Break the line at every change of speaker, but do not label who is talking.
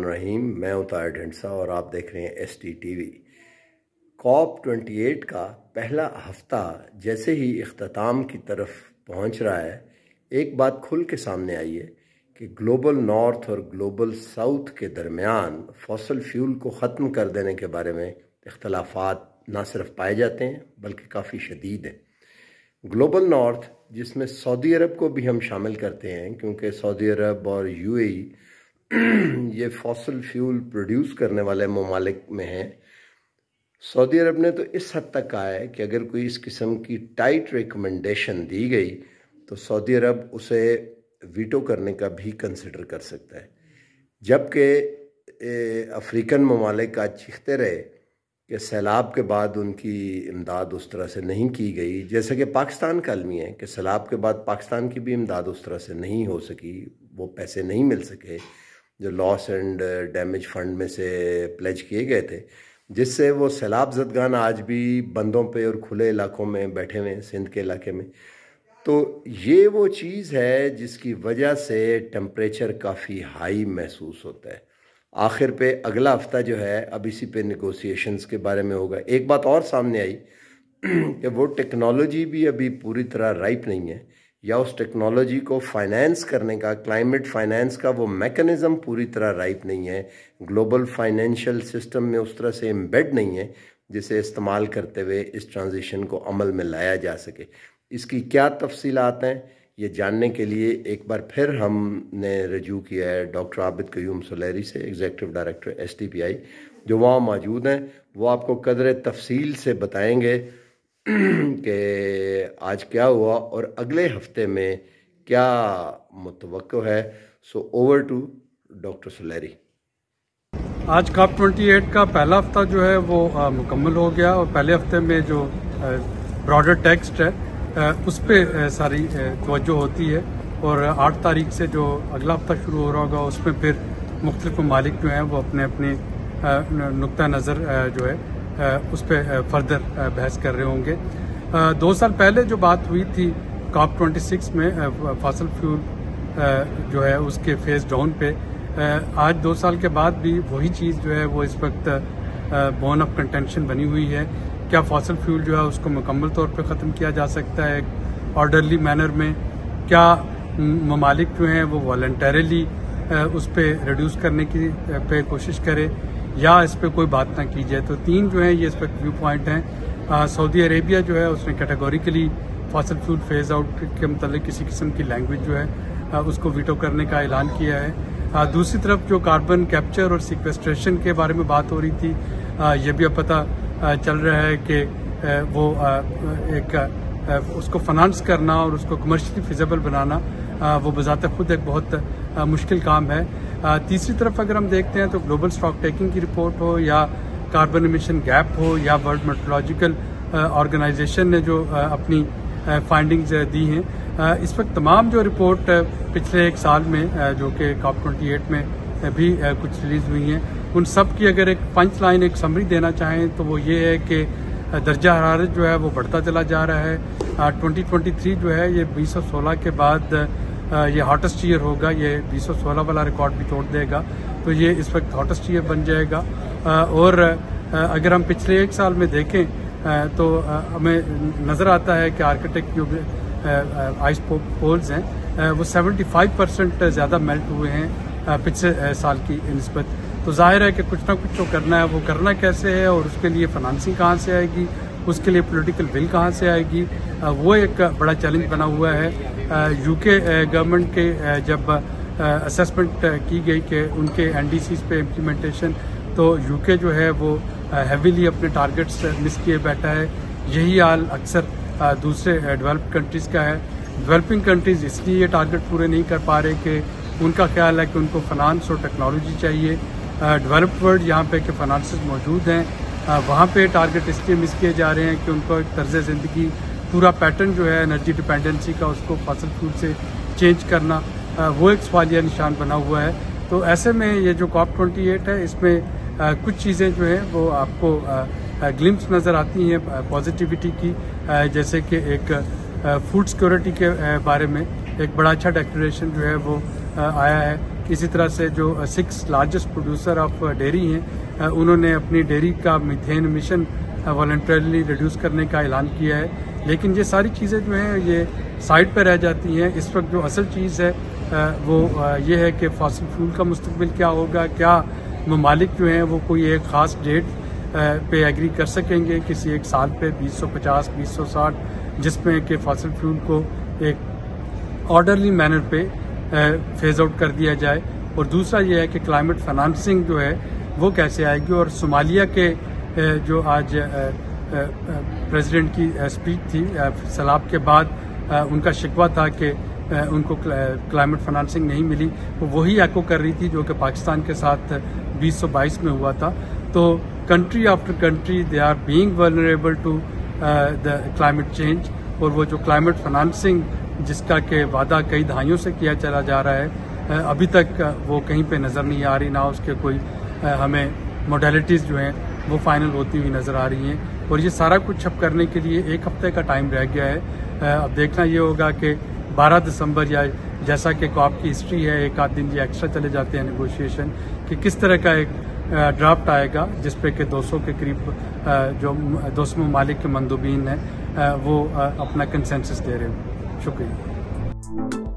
रहीम मैं उतार ढंडसा और आप देख रहे हैं S T T V COP twenty eight का पहला हफ़्ता जैसे ही अख्ताम की तरफ़ पहुँच रहा है, एक बात खुल के सामने आई है कि ग्लोबल नॉर्थ और ग्लोबल साउथ के दरमियान फॉसल फ्यूल को ख़त्म कर देने के बारे में इख्तलाफात ना सिर्फ़ पाए जाते हैं, बल्कि काफ़ी शदीद हैं। ग्लोबल नॉर्थ, जिसमें सऊदी अरब को भी हम शामिल करते हैं, क्योंकि सऊदी अरब और यूएई ये फॉसल फ्यूल प्रोड्यूस करने वाले ममालिक में हैं। सऊदी अरब ने तो इस हद तक कहा है कि अगर कोई इस किस्म की टाइट रिकमेंडेशन दी गई तो सऊदी अरब उसे वीटो करने का भी कंसिडर कर सकता है। जबकि अफ्रीकन ममालिक आज चीखते रहे कि सैलाब के बाद उनकी इमदाद उस तरह से नहीं की गई। जैसे कि पाकिस्तान का अलमी है कि सैलाब के बाद पाकिस्तान की भी इमदाद उस तरह से नहीं हो सकी, वो पैसे नहीं मिल सके, जो लॉस एंड डैमेज फंड में से प्लेज किए गए थे, जिससे वो सैलाब जदगान आज भी बंदों पे और खुले इलाकों में बैठे हुए हैं, सिंध के इलाके में। तो ये वो चीज़ है जिसकी वजह से टम्परेचर काफ़ी हाई महसूस होता है। आखिर पे अगला हफ़्ता जो है, अब इसी पे निगोसिएशंस के बारे में होगा। एक बात और सामने आई कि वो टेक्नोलॉजी भी अभी पूरी तरह राइप नहीं है। या उस टेक्नोलॉजी को फाइनेंस करने का क्लाइमेट फाइनेंस का वो मैकेनिज़्म पूरी तरह राइप नहीं है। ग्लोबल फाइनेंशियल सिस्टम में उस तरह से एम्बेड नहीं है, जिसे इस्तेमाल करते हुए इस ट्रांजिशन को अमल में लाया जा सके। इसकी क्या तफसीलात हैं? ये जानने के लिए एक बार फिर हमने रजू किया है डॉक्टर आबिद क्यूम सलेरी से executive director S T P I जो वहाँ मौजूद हैं। वो आपको कदर तफसील से बताएँगे कि आज क्या हुआ और अगले हफ़्ते में क्या मुतव है। So over to doctor Suleri
आज कप 28 का पहला हफ़्ता जो है वो मुकम्मल हो गया और पहले हफ़्ते में जो ब्रॉडर टेक्स्ट है उस पर सारी तवज्जो होती है और आठ तारीख से जो अगला हफ़्ता शुरू हो रहा होगा उसमें फिर मुख्तलिफ़ ममालिक जो हैं वो अपने अपने नुक़ नज़र जो है उस पर फर्दर बहस कर रहे होंगे। दो साल पहले जो बात हुई थी कॉप 26 में फ़सल फ्यूल जो है उसके फ़ेज़ डाउन पे आज दो साल के बाद भी वही चीज़ जो है वो इस वक्त बोन ऑफ़ कंटेंशन बनी हुई है। क्या फॉसल फ्यूल जो है उसको मुकम्मल तौर पर ख़त्म किया जा सकता है ऑर्डरली मैनर में? क्या ममालिक जो हैं वो वॉल्टरली उस पर रिड्यूस करने की पे कोशिश करे? या इस पर कोई बात ना की जाए? तो तीन जो है, ये इस पर व्यू पॉइंट हैं। सऊदी अरेबिया जो है, उसने categorically fossil fuel phase out के मतलब किसी किस्म की लैंग्वेज जो है उसको वीटो करने का ऐलान किया है। दूसरी तरफ़ जो कार्बन कैप्चर और सिक्वेस्ट्रेशन के बारे में बात हो रही थी ये भी अब पता चल रहा है कि वो एक उसको फाइनेंस करना और उसको कमर्शियली फिजेबल बनाना वो बजाते खुद एक बहुत मुश्किल काम है। तीसरी तरफ़ अगर हम देखते हैं तो ग्लोबल स्टॉक टेकिंग की रिपोर्ट हो या कार्बन इमिशन गैप हो या वर्ल्ड मेट्रोलॉजिकल ऑर्गेनाइजेशन ने जो अपनी फाइंडिंग्स दी हैं। इस वक्त तमाम जो रिपोर्ट पिछले एक साल में जो कि कॉप ट्वेंटी एट में भी कुछ रिलीज़ हुई हैं। उन सब की अगर एक पंच लाइन एक समरी देना चाहें तो वो ये है कि दर्जा हरारत जो है वो बढ़ता चला जा रहा है। ट्वेंटी ट्वेंटी थ्री जो है, ये बीस सौ सोलह के बाद ये हॉटेस्ट ईयर होगा, ये 2016 वाला रिकॉर्ड भी तोड़ देगा। तो ये इस वक्त हॉटेस्ट ईयर बन जाएगा। और अगर हम पिछले एक साल में देखें तो हमें नज़र आता है कि आर्किटेक्ट जो आइस पोल्स हैं। वो 75 परसेंट ज़्यादा मेल्ट हुए हैं पिछले साल की नस्बत तो ज़ाहिर है कि कुछ ना कुछ जो करना है, वो करना कैसे है और उसके लिए फाइनेंसिंग कहाँ से आएगी, उसके लिए पॉलिटिकल विल कहाँ से आएगी वो एक बड़ा चैलेंज बना हुआ है। यूके गवर्नमेंट के जब असेसमेंट की गई कि उनके एनडीसी पे इम्प्लीमेंटेशन तो यूके जो है वो हैवीली अपने टारगेट्स मिस किए बैठा है। यही हाल अक्सर दूसरे डेवलप्ड कंट्रीज़ का है। डेवलपिंग कंट्रीज़ इसलिए ये टारगेट पूरे नहीं कर पा रहे कि उनका ख्याल है कि उनको फाइनेंस और टेक्नोलॉजी चाहिए। डेवलप्ड वर्ल्ड यहाँ पे के फाइनेंस मौजूद हैं। वहाँ पे टारगेट इसलिए मिस किए जा रहे हैं कि उनको तर्ज ज़िंदगी, पूरा पैटर्न जो है एनर्जी डिपेंडेंसी का उसको फ़सल फ़ूड से चेंज करना वो एक सवालिया निशान बना हुआ है। तो ऐसे में ये जो कॉप ट्वेंटी एट है, इसमें कुछ चीज़ें जो हैं वो आपको ग्लिम्स नज़र आती हैं पॉजिटिविटी की जैसे कि एक फ़ूड सिक्योरिटी के बारे में एक बड़ा अच्छा डेक्लेरेशन जो है वो आया है। इसी तरह से जो six largest producer of dairy हैं उन्होंने अपनी डेयरी का मिथेन मिशन वॉल्ट्रली रिड्यूस करने का ऐलान किया है। लेकिन ये सारी चीज़ें जो हैं, ये साइड पर रह जाती हैं। इस वक्त जो असल चीज़ है वो ये है कि फॉसिल फ्यूल का मुस्तबिल क्या होगा, क्या ममालिक जो हैं, वो कोई एक ख़ास डेट पे एग्री कर सकेंगे? किसी एक साल पे 2050 2060 जिसमें कि फॉसिल फ्यूल को एक ऑर्डरली मैनर पे फ़ेज़ आउट कर दिया जाए। और दूसरा ये है कि क्लाइमेट फाइनेंसिंग जो है, वो कैसे आएगी? और सोमालिया के जो आज प्रेसिडेंट की स्पीच थी सलाब के बाद उनका शिकवा था कि उनको क्लाइमेट फाइनेंसिंग नहीं मिली। वो वही एको कर रही थी जो कि पाकिस्तान के साथ 2022 में हुआ था। तो country after country they are being vulnerable to the climate change और वो जो क्लाइमेट फाइनेंसिंग जिसका के वादा कई दहाइयों से किया चला जा रहा है अभी तक वो कहीं पे नज़र नहीं आ रही, ना उसके कोई हमें मोडेलिटीज़ जो हैं, वो फाइनल होती हुई नज़र आ रही हैं। और ये सारा कुछ अब करने के लिए एक हफ़्ते का टाइम रह गया है। अब देखना ये होगा कि 12 दिसंबर या जैसा कि कॉप की हिस्ट्री है, एक आध दिन ये एक्स्ट्रा चले जाते हैं नेगोशिएशन कि किस तरह का एक ड्राफ्ट आएगा, जिस पे कि 200 के करीब जो दो सौ ममालिक के मंदोबीन हैं वो अपना कंसेंसस दे रहे हैं। शुक्रिया।